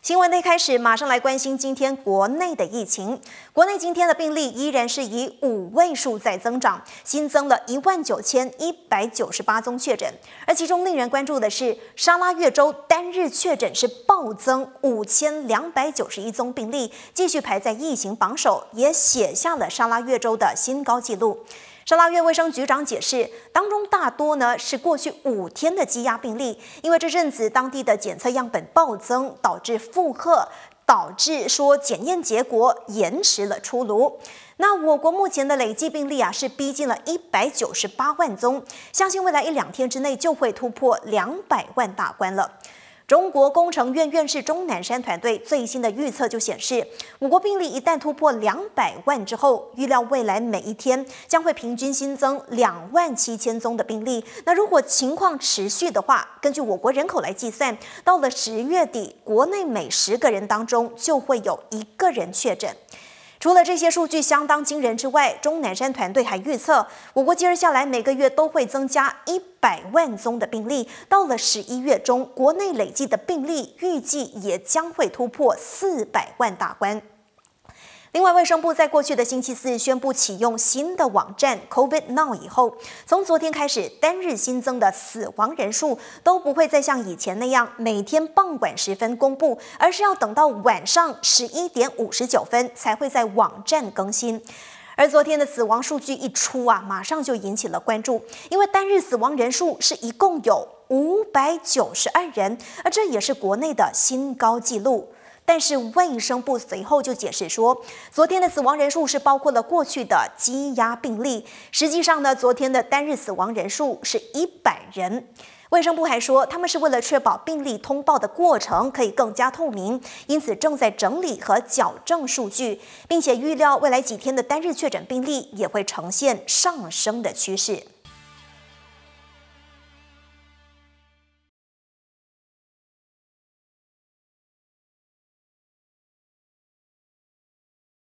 新闻的开始，马上来关心今天国内的疫情。国内今天的病例依然是以五位数在增长，新增了一万九千一百九十八宗确诊。而其中令人关注的是，沙拉越州单日确诊是暴增五千两百九十一宗病例，继续排在疫情榜首，也写下了沙拉越州的新高纪录。沙拉越卫生局长解释，当中大多呢是过去五天的积压病例，因为这阵子当地的检测样本暴增，导致负荷，导致说检验结果延迟了出炉。那我国目前的累计病例啊是逼近了一百九十八万宗，相信未来一两天之内就会突破两百万大关了。中国工程院院士钟南山团队最新的预测就显示，我国病例一旦突破两百万之后，预料未来每一天将会平均新增两万七千宗的病例。那如果情况持续的话，根据我国人口来计算，到了十月底，国内每十个人当中就会有一个人确诊。除了这些数据相当惊人之外，钟南山团队还预测，我国接着下来每个月都会增加一百万宗的病例，到了十一月中，国内累计的病例预计也将会突破四百万大关。另外，卫生部在过去的星期四宣布启用新的网站 COVID Now 以后，从昨天开始，单日新增的死亡人数都不会再像以前那样每天傍晚时分公布，而是要等到晚上十一点五十九分才会在网站更新。而昨天的死亡数据一出啊，马上就引起了关注，因为单日死亡人数是一共有五百九十二人，而这也是国内的新高纪录。但是卫生部随后就解释说，昨天的死亡人数是包括了过去的积压病例。实际上呢，昨天的单日死亡人数是一百人。卫生部还说，他们是为了确保病例通报的过程可以更加透明，因此正在整理和矫正数据，并且预料未来几天的单日确诊病例也会呈现上升的趋势。